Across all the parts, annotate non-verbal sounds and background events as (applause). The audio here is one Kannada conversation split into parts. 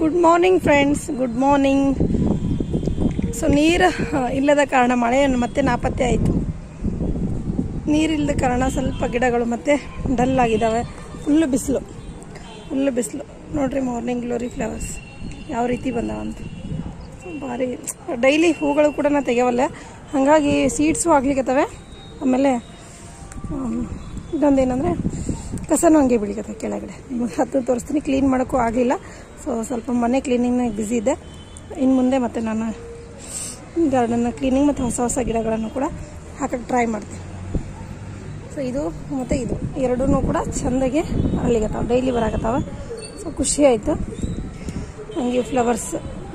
Good morning friends good morning so ನೀರು ಇಲ್ಲದ ಕಾರಣ ಮಳೆಯನ್ನು ಮತ್ತೆ ನಾಪತ್ತೆ ಆಯಿತು. ನೀರಿಲ್ಲದ ಕಾರಣ ಸ್ವಲ್ಪ ಗಿಡಗಳು ಮತ್ತೆ ಡಲ್ ಆಗಿದ್ದಾವೆ. ಫುಲ್ಲು ಬಿಸಿಲು. ಫುಲ್ಲು ಬಿಸಿಲು. ನೋಡ್ರಿ ಮಾರ್ನಿಂಗ್ ಗ್ಲೋರಿ ಫ್ಲವರ್ಸ್ ಯಾವ ರೀತಿ ಬಂದಾವಂತ ಭಾರಿ. ಡೈಲಿ ಹೂಗಳು ಕೂಡ ನಾ ತೆಗೆಯವಲ್ಲ ಹಾಗಾಗಿ ಸೀಡ್ಸು ಆಗ್ಲಿಕ್ಕತ್ತವೆ ಆಮೇಲೆ ಇದೊಂದು ಏನಂದರೆ ಕಸನೂ ಹಂಗೆ ಬೀಳಿಕತ್ತೆ ಕೆಳಗಡೆ. ನಿಮಗೆ ಹತ್ತು ತೋರಿಸ್ತೀನಿ. ಕ್ಲೀನ್ ಮಾಡೋಕ್ಕೂ ಆಗಲಿಲ್ಲ. ಸೊ ಸ್ವಲ್ಪ ಮನೆ ಕ್ಲೀನಿಂಗ್ನಾಗ ಬ್ಯುಸಿ ಇದೆ. ಇನ್ನು ಮುಂದೆ ಮತ್ತೆ ನಾನು ಗಾರ್ಡನ್ನ ಕ್ಲೀನಿಂಗ್ ಮತ್ತು ಹೊಸ ಹೊಸ ಗಿಡಗಳನ್ನು ಕೂಡ ಹಾಕಕ್ಕೆ ಟ್ರೈ ಮಾಡ್ತೀನಿ. ಸೊ ಇದು ಮತ್ತು ಇದು. ಎರಡೂ ಕೂಡ ಚೆಂದಾಗಿ ಅರಳಿಗತ್ತಾವೆ ಡೈಲಿ ಬರಾಕತ್ತಾವೆ. ಸೊ ಖುಷಿ ಆಯಿತು. ಹಂಗೆ ಫ್ಲವರ್ಸ್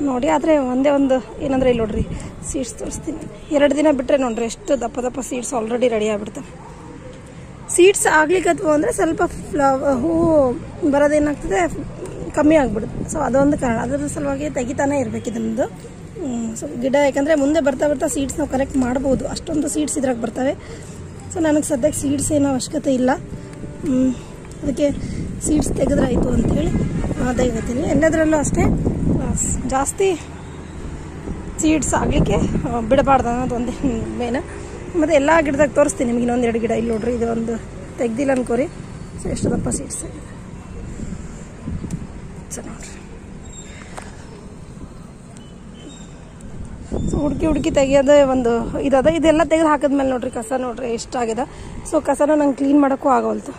ನೋಡಿ, ಆದರೆ ಒಂದೇ ಒಂದು ಏನಂದ್ರೆ ಇಲ್ಲಿ ನೋಡ್ರಿ ಸೀಡ್ಸ್ ತೋರಿಸ್ತೀನಿ. ಎರಡು ದಿನ ಬಿಟ್ಟರೆ ನೋಡ್ರಿ, ಎಷ್ಟು ದಪ್ಪ ದಪ್ಪ ಸೀಡ್ಸ್ ಆಲ್ರೆಡಿ ರೆಡಿ ಆಗಿಬಿಡ್ತವೆ. ಸೀಡ್ಸ್ ಆಗ್ಲಿಕ್ಕತ್ವು ಅಂದರೆ ಸ್ವಲ್ಪ ಫ್ಲವ ಹೂವು ಬರೋದೇನಾಗ್ತದೆ ಕಮ್ಮಿ ಆಗ್ಬಿಡುತ್ತೆ. ಸೊ ಅದೊಂದು ಕಾರಣ. ಅದ್ರ ಸಲುವಾಗಿ ತೆಗಿತಾನೆ ಇರಬೇಕು ಇದನ್ನೊಂದು. ಸೊ ಗಿಡ ಯಾಕಂದರೆ ಮುಂದೆ ಬರ್ತಾ ಬರ್ತಾ ಸೀಡ್ಸ್ ನಾವು ಕಲೆಕ್ಟ್ ಮಾಡ್ಬೋದು. ಅಷ್ಟೊಂದು ಸೀಡ್ಸ್ ಇದ್ರಾಗ ಬರ್ತವೆ. ಸೊ ನನಗೆ ಸದ್ಯಕ್ಕೆ ಸೀಡ್ಸ್ ಏನೋ ಅವಶ್ಯಕತೆ ಇಲ್ಲ. ಅದಕ್ಕೆ ಸೀಡ್ಸ್ ತೆಗೆದ್ರಾಯಿತು ಅಂತೇಳಿ ತೆಗಿತೀನಿ ಎಲ್ಲದರಲ್ಲೂ ಅಷ್ಟೇ. ಜಾಸ್ತಿ ಸೀಡ್ಸ್ ಆಗಲಿಕ್ಕೆ ಬಿಡಬಾರ್ದು ಅನ್ನೋದು ಒಂದೇ ಮೇನ್. ಮತ್ತು ಎಲ್ಲ ಗಿಡದಾಗ ತೋರಿಸ್ತೀನಿ ನಿಮಗೆ ಇನ್ನೊಂದು ಎರಡು ಗಿಡ ಇಲ್ಲಿ ನೋಡ್ರಿ. ಇದು ಒಂದು ತೆಗ್ದಿಲ್ಲ ಅನ್ಕೋರಿ. ಸೊ ಎಷ್ಟು ದಪ್ಪ ಸೀಡ್ಸ್ ಆಗಿದೆ ಸೊ ನೋಡ್ರಿ. ಸೊ ಹುಡುಕಿ ಹುಡುಕಿ ತೆಗಿಯೋದೇ ಒಂದು ಇದದ. ಇದೆಲ್ಲ ತೆಗೆದು ಹಾಕಿದ್ಮೇಲೆ ನೋಡ್ರಿ ಕಸ ನೋಡ್ರಿ ಎಷ್ಟಾಗಿದೆ. ಸೊ ಕಸನ ನಂಗೆ ಕ್ಲೀನ್ ಮಾಡೋಕ್ಕೂ ಆಗೋಲ್ತು.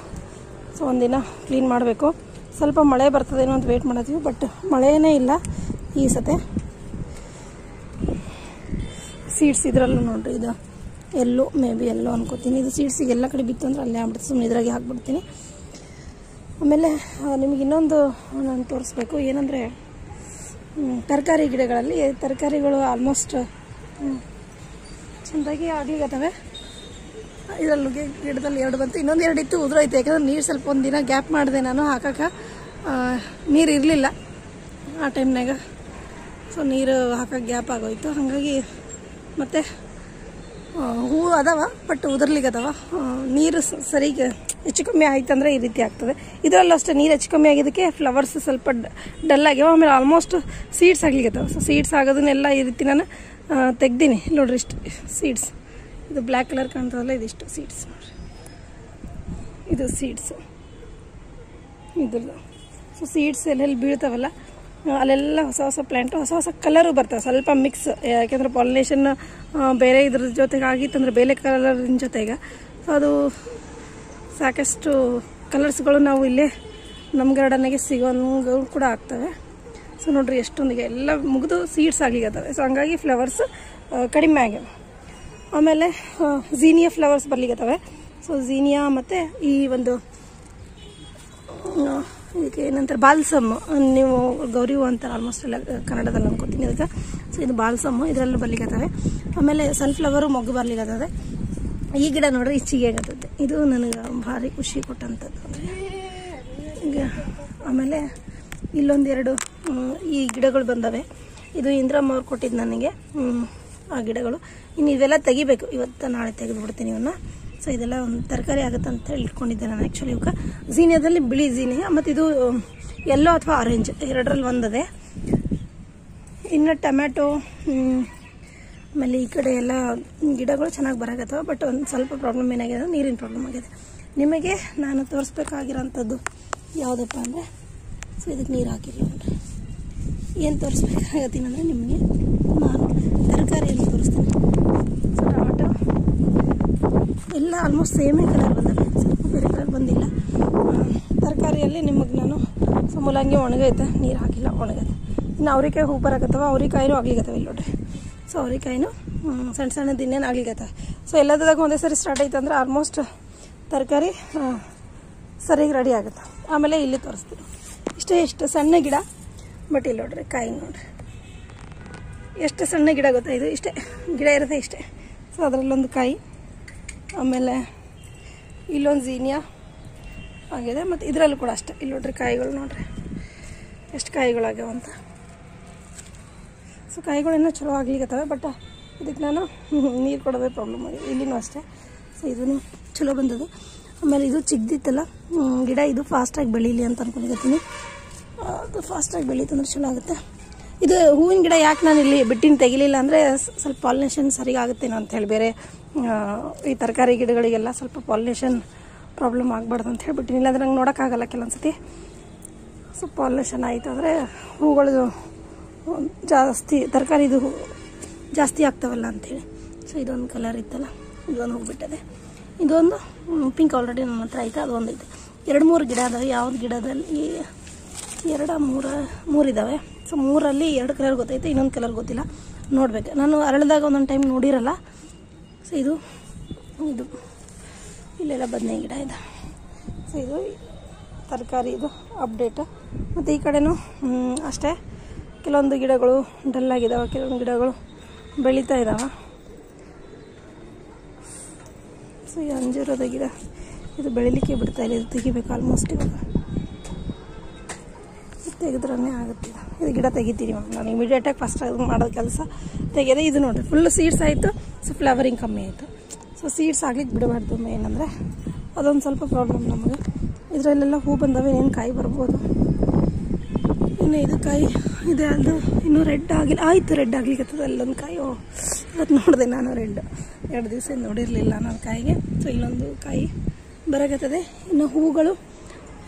ಸೊ ಒಂದಿನ ಕ್ಲೀನ್ ಮಾಡಬೇಕು. ಸ್ವಲ್ಪ ಮಳೆ ಬರ್ತದೇನೋ ಅಂತ ವೇಟ್ ಮಾಡತ್ತೀವಿ ಬಟ್ ಮಳೆಯೇ ಇಲ್ಲ ಈ ಸತೆ. ಸೀಡ್ಸ್ ಇದ್ರಲ್ಲೂ ನೋಡ್ರಿ ಇದು. ಎಲ್ಲೋ ಮೇ ಬಿ ಎಲ್ಲೋ ಅನ್ಕೋತೀನಿ. ಇದು ಸೀಡ್ಸಿಗೆ ಎಲ್ಲ ಕಡೆ ಬಿತ್ತು ಅಂದ್ರೆ ಅಲ್ಲೇ ಆಗ್ಬಿಡ್ತು. ಸುಮ್ಮನೆ ಇದ್ರಾಗೆ ಹಾಕ್ಬಿಡ್ತೀನಿ. ಆಮೇಲೆ ನಿಮ್ಗೆ ಇನ್ನೊಂದು ನಾನು ತೋರಿಸ್ಬೇಕು. ಏನಂದರೆ ತರಕಾರಿ ಗಿಡಗಳಲ್ಲಿ ತರಕಾರಿಗಳು ಆಲ್ಮೋಸ್ಟ್ ಚೆಂದಾಗಿ ಆಗ್ಲಿಕ್ಕತ್ತವೆ ಇದರಲ್ಲಿ ಗಿಡದಲ್ಲಿ ಎರಡು ಬಂತು. ಇನ್ನೊಂದು ಎರಡು ಇತ್ತು ಉದುರೋಯ್ತು ಯಾಕಂದ್ರೆ ನೀರು ಸ್ವಲ್ಪ ಒಂದು ದಿನ ಗ್ಯಾಪ್ ಮಾಡಿದೆ ನಾನು ಹಾಕಕ್ಕೆ ನೀರು ಇರಲಿಲ್ಲ ಆ ಟೈಮ್ನಾಗ ಸೊ ನೀರು ಹಾಕಕ್ಕೆ ಗ್ಯಾಪ್ ಆಗೋಯ್ತು. ಹಾಗಾಗಿ ಮತ್ತು ಹೂವು ಅದಾವ, ಬಟ್ ಉದುರ್ಲಿಕ್ಕೆ ಅದಾವ. ನೀರು ಸರಿಗೆ ಹೆಚ್ಚು ಕಮ್ಮಿ ಆಯ್ತಂದ್ರೆ ಈ ರೀತಿ ಆಗ್ತದೆ. ಇದರಲ್ಲೂ ಅಷ್ಟೇ ನೀರು ಹೆಚ್ಚು ಕಮ್ಮಿ ಆಗಿದ್ದಕ್ಕೆ ಫ್ಲವರ್ಸ್ ಸ್ವಲ್ಪ ಡಲ್ ಆಗ್ಯಾವ ಆಮೇಲೆ ಆಲ್ಮೋಸ್ಟ್ ಸೀಡ್ಸ್ ಆಗ್ಲಿಕ್ಕೆ ಸೊ ಸೀಡ್ಸ್ ಆಗೋದನ್ನೆಲ್ಲ ಈ ರೀತಿ ನಾನು ತೆಗ್ದೀನಿ. ನೋಡ್ರಿ ಇಷ್ಟು ಸೀಡ್ಸ್ ಇದು ಬ್ಲ್ಯಾಕ್ ಕಲರ್ ಕಾಣ್ತದಲ್ಲ, ಇದಿಷ್ಟು ಸೀಡ್ಸ್ ನೋಡ್ರಿ. ಇದು ಸೀಡ್ಸು ಇದ್ರದ್ದು. ಸೊ ಸೀಡ್ಸ್ ಎಲ್ಲೆಲ್ಲಿ ಬೀಳ್ತಾವಲ್ಲ, ಅಲ್ಲೆಲ್ಲ ಹೊಸ ಹೊಸ ಪ್ಲ್ಯಾಂಟು ಹೊಸ ಹೊಸ ಕಲರು ಬರ್ತವೆ. ಸ್ವಲ್ಪ ಮಿಕ್ಸ್ ಯಾಕೆಂದ್ರೆ ಪಾಲಿನೇಷನ್ ಬೇರೆ ಇದ್ರ ಜೊತೆಗೆ ಆಗಿತ್ತಂದ್ರೆ ಬೇರೆ ಕಲರಿನ ಜೊತೆಗೆ. ಸೊ ಅದು ಸಾಕಷ್ಟು ಕಲರ್ಸ್ಗಳು ನಾವು ಇಲ್ಲೇ ನಮ್ಮ ಗಾರ್ಡನ್ನಿಗೆ ಸಿಗೋಂಗೂ ಕೂಡ ಆಗ್ತವೆ. ಸೊ ನೋಡ್ರಿ, ಎಷ್ಟೊಂದಿಗೆ ಎಲ್ಲ ಮುಗಿದು ಸೀಡ್ಸ್ ಆಗ್ಲಿಕ್ಕತ್ತವೆ ಸೊ ಹಂಗಾಗಿ ಫ್ಲವರ್ಸ್ ಕಡಿಮೆ ಆಗ್ಯಾವ. ಆಮೇಲೆ ಝೀನಿಯಾ ಫ್ಲವರ್ಸ್ ಬರ್ಲಿಕ್ಕತ್ತವೆ ಸೊ ಝೀನಿಯಾ ಮತ್ತು ಈ ಒಂದು ಇದಕ್ಕೆ ಏನಂತಾರೆ ಬಾಲ್ಸಮ್ ನೀವು ಗೌರಿ ಹೂ ಅಂತಾರೆ ಆಲ್ಮೋಸ್ಟ್ ಎಲ್ಲ ಕನ್ನಡದಲ್ಲಿ ಅನ್ಕೋತೀನಿ ಅದಕ್ಕೆ ಸೊ ಇದು ಬಾಲ್ಸಮ್ ಇದರಲ್ಲೂ ಬರ್ಲಿಕ್ಕತ್ತವೆ ಆಮೇಲೆ ಸನ್ಫ್ಲವರು ಮೊಗ್ಗು ಬರ್ಲಿಕ್ಕತ್ತದೆ ಈ ಗಿಡ ನೋಡ್ರಿ ಇಚ್ಚಿಗೆ ಆಗತ್ತೆ ಇದು ನನಗೆ ಭಾರಿ ಖುಷಿ ಕೊಟ್ಟಂಥದ್ದು ಅಂದರೆ ಈಗ ಆಮೇಲೆ ಇಲ್ಲೊಂದೆರಡು ಈ ಗಿಡಗಳು ಬಂದವೆ. ಇದು ಇಂದ್ರಮ್ಮ ಅವ್ರು ಕೊಟ್ಟಿದ್ದು ನನಗೆ. ಆ ಗಿಡಗಳು. ಇನ್ನು ಇವೆಲ್ಲ ತೆಗಿಬೇಕು. ಇವತ್ತು ನಾಳೆ ತೆಗೆದು ಬಿಡ್ತೀನಿ ಇವನ್ನ ಸೊ ಇದೆಲ್ಲ ಒಂದು ತರಕಾರಿ ಆಗುತ್ತೆ ಅಂತ ಹೇಳಿ ಇಟ್ಕೊಂಡಿದ್ದೆ ನಾನು ಆ್ಯಕ್ಚುಲಿ ಇವಕ್ಕೆ ಝೀನಿಯಾದಲ್ಲಿ ಬಿಳಿ ಝೀನಿಯಾ, ಮತ್ತು ಇದು ಎಲ್ಲೋ ಅಥವಾ ಆರೆಂಜ್ ಎರಡರಲ್ಲಿ ಒಂದದೆ. ಇನ್ನು ಟೊಮ್ಯಾಟೊ ಆಮೇಲೆ ಈ ಕಡೆ ಎಲ್ಲ ಗಿಡಗಳು ಚೆನ್ನಾಗಿ ಬರಾಕತ್ತವ ಬಟ್ ಒಂದು ಸ್ವಲ್ಪ ಪ್ರಾಬ್ಲಮ್ ಏನಾಗಿದೆ ಅಂದರೆ ನೀರಿನ ಪ್ರಾಬ್ಲಮ್ ಆಗಿದೆ. ನಿಮಗೆ ನಾನು ತೋರಿಸ್ಬೇಕಾಗಿರೋಂಥದ್ದು ಯಾವುದಪ್ಪ ಅಂದರೆ ಸೊ ಇದಕ್ಕೆ ನೀರು ಹಾಕಿಲ್ಲ ನೋಡ್ರಿ ಏನು ತೋರಿಸ್ಬೇಕಾಗತ್ತೀನಿ ಅಂದರೆ ನಿಮಗೆ ನಾನು ತರಕಾರಿಯನ್ನು ತೋರಿಸ್ತೀನಿ. ಸೊ ಟೊಮೆಟೊ, ಎಲ್ಲ ಆಲ್ಮೋಸ್ಟ್ ಸೇಮೇ ಕಲರ್ ಬಂದವೆ ಸ್ವಲ್ಪ ಬೇರೆ ಕಲರ್ ಬಂದಿಲ್ಲ. ತರಕಾರಿಯಲ್ಲಿ ನಿಮಗೆ ನಾನು ಸೊ ಮೂಲಂಗಿ ಒಣಗೈತೆ, ನೀರು ಹಾಕಿಲ್ಲ ಒಣಗೈತೆ ಇನ್ನು ಅವ್ರಿಕಾಯಿ ಹೂ ಬರಕತ್ತವ, ಅವ್ರಿಕಾಯಿನೂ ಆಗ್ಲಿಕತ್ತವ ಇಲ್ಲಿ ನೋಡ್ರಿ. ಸೊ ಅವ್ರಿಕಾಯಿನೂ ಸಣ್ಣ ಸಣ್ಣದು ಇನ್ನೇನು ಆಗ್ಲಿಕತ್ತವ ಸೊ ಎಲ್ಲದಾಗ ಒಂದೇ ಸರಿ ಸ್ಟಾರ್ಟ್ ಆಯ್ತು ಅಂದ್ರೆ ಆಲ್ಮೋಸ್ಟ್ ತರಕಾರಿ ಸರಿಯಾಗಿ ರೆಡಿ ಆಗುತ್ತೆ. ಆಮೇಲೆ ಇಲ್ಲಿ ತೋರಿಸ್ತೀನಿ. ಇಷ್ಟೇ, ಇಷ್ಟು ಸಣ್ಣ ಗಿಡ ಬಟ್ ಇಲ್ಲಿ ನೋಡ್ರಿ, ಕಾಯಿ ನೋಡ್ರಿ. ಎಷ್ಟು ಸಣ್ಣ ಗಿಡ ಗೊತ್ತಾ ಇದು? ಇಷ್ಟೇ, ಗಿಡ ಇರುತ್ತೆ ಇಷ್ಟೇ. ಸೊ ಅದರಲ್ಲೊಂದು ಕಾಯಿ, ಆಮೇಲೆ ಇಲ್ಲೊಂದು ಜೀನಿಯಾ ಆಗಿದೆ, ಮತ್ತು ಇದರಲ್ಲೂ ಕೂಡ ಅಷ್ಟೇ. ಇಲ್ಲಿ ನೋಡ್ರಿ, ಕಾಯಿಗಳು ನೋಡ್ರಿ. ಎಷ್ಟು ಕಾಯಿಗಳಾಗ್ಯಾವ ಅಂತ ಸೊ ಕಾಯಿಗಳೇನೋ ಚಲೋ ಆಗ್ಲಿಕ್ಕತ್ತವೆ ಬಟ್ ಇದಕ್ಕೆ ನಾನು (laughs) ನೀರು ಕೊಡೋದೇ ಪ್ರಾಬ್ಲಮ್ ಆಗಿದೆ. ಇಲ್ಲಿನೂ ಅಷ್ಟೇ. ಸೊ ಇದನ್ನು ಚಲೋ ಬಂದದೆ ಆಮೇಲೆ ಇದು ಚಿಕ್ಕದಿತ್ತಲ್ಲ ಗಿಡ ಇದು ಫಾಸ್ಟಾಗಿ ಬೆಳೀಲಿ ಅಂತ ಅನ್ಕೊಂಡಿರ್ತೀನಿ ಅದು ಫಾಸ್ಟಾಗಿ ಬೆಳೀತಂದ್ರೆ ಚಲೋ ಆಗುತ್ತೆ. ಇದು ಹೂವಿನ ಗಿಡ ಯಾಕೆ ನಾನು ಇಲ್ಲಿ ಬಿಟ್ಟಿನ ತೆಗಿಲಿಲ್ಲ ಅಂದರೆ ಸ್ವಲ್ಪ ಪಾಲಿನೇಷನ್ ಸರಿಗಾಗುತ್ತೇನೋ ಅಂತ ಹೇಳಿ. ಬೇರೆ ಈ ತರಕಾರಿ ಗಿಡಗಳಿಗೆಲ್ಲ ಸ್ವಲ್ಪ ಪಾಲಿನೇಷನ್ ಪ್ರಾಬ್ಲಮ್ ಆಗಬಾರ್ದು ಅಂತ ಹೇಳ್ಬಿಟ್ಟಿನಿ. ಅಂದರೆ ನಂಗೆ ನೋಡೋಕ್ಕಾಗಲ್ಲ ಕೆಲವೊಂದ್ಸತಿ. ಸೊ ಪಾಲಿನೇಷನ್ ಆಯಿತು ಅಂದರೆ ಹೂಗಳು ಜಾಸ್ತಿ, ತರಕಾರಿದು ಇದು ಜಾಸ್ತಿ ಆಗ್ತಾವಲ್ಲ ಅಂಥೇಳಿ ಸೊ ಇದೊಂದು ಕಲರ್ ಇತ್ತಲ್ಲ, ಇದೊಂದು ಹೋಗ್ಬಿಟ್ಟದೆ. ಇದೊಂದು ಪಿಂಕ್ ಆಲ್ರೆಡಿ ನಮ್ಮ ಹತ್ರ ಐತೆ, ಅದೊಂದು ಐತೆ. ಎರಡು ಮೂರು ಗಿಡ ಅದಾವೆ, ಯಾವ್ದು ಗಿಡದಲ್ಲಿ ಎರಡ, ಮೂರ ಮೂರಿದ್ದಾವೆ ಸೊ ಮೂರಲ್ಲಿ ಎರಡು ಕಲರ್ ಗೊತ್ತೈತೆ, ಇನ್ನೊಂದು ಕಲರ್ ಗೊತ್ತಿಲ್ಲ. ನೋಡಬೇಕು. ನಾನು ಅರಳಿದಾಗ ಒಂದೊಂದು ಟೈಮ್ ನೋಡಿರಲ್ಲ. ಸೊ ಇದು ಇದು. ಇಲ್ಲೆಲ್ಲ ಬದನೆ ಗಿಡ ಇದೆ. ಸೊ ಇದು ತರಕಾರಿ ಇದು ಅಪ್ಡೇಟ್ ಮತ್ತು ಈ ಕಡೆನೂ ಅಷ್ಟೇ. ಕೆಲವೊಂದು ಗಿಡಗಳು ಡಲ್ ಆಗಿದ್ದಾವೆ ಕೆಲವೊಂದು ಗಿಡಗಳು ಬೆಳೀತಾ ಇದ್ದಾವೆ ಸೊ ಈ ಅಂಜೂರದ ಗಿಡ ಇದು ಬೆಳಿಲಿಕ್ಕೆ ಬಿಡ್ತಾ ಇಲ್ಲ, ಇದು ತೆಗಿಬೇಕು ಆಲ್ಮೋಸ್ಟ್ ಇವಾಗ. ತೆಗೆದ್ರೇ ಆಗುತ್ತೆ ಇದು. ಗಿಡ ತೆಗಿತೀನಿ ನಾನು ಇಮಿಡಿಯೇಟಾಗಿ ಫಸ್ಟ್ ಅದು ಮಾಡೋ ಕೆಲಸ ತೆಗೆದೆ, ಇದು ನೋಡಿರಿ ಫುಲ್ ಸೀಡ್ಸ್ ಆಯಿತು ಸೊ ಫ್ಲವರಿಂಗ್ ಕಮ್ಮಿ ಆಯಿತು. ಸೊ ಸೀಡ್ಸ್ ಆಗ್ಲಿಕ್ಕೆ ಬಿಡಬಾರ್ದು ಏನಂದರೆ, ಅದೊಂದು ಸ್ವಲ್ಪ ಪ್ರಾಬ್ಲಮ್ ನಮಗೆ. ಇದರಲ್ಲೆಲ್ಲ ಹೂ ಬಂದವೆ, ಏನು ಕಾಯಿ ಬರ್ಬೋದು? ಇನ್ನು ಇದು ಕಾಯಿ ಇದೆ ಅದು. ಇನ್ನೂ ರೆಡ್ ಆಗಿಲ್ಲ. ಆಯಿತು, ರೆಡ್ ಆಗ್ಲಿಕ್ಕೆ ಅಲ್ಲೊಂದು ಕಾಯಿ. ಓ, ಇವತ್ತು ನೋಡಿದೆ ನಾನು ರೆಡ್. ಎರಡು ದಿವಸ ನೋಡಿರಲಿಲ್ಲ ನಾನು ಕಾಯಿಗೆ. ಸೊ ಇನ್ನೊಂದು ಕಾಯಿ ಬರಗತ್ತದೆ ಇನ್ನು ಹೂಗಳು.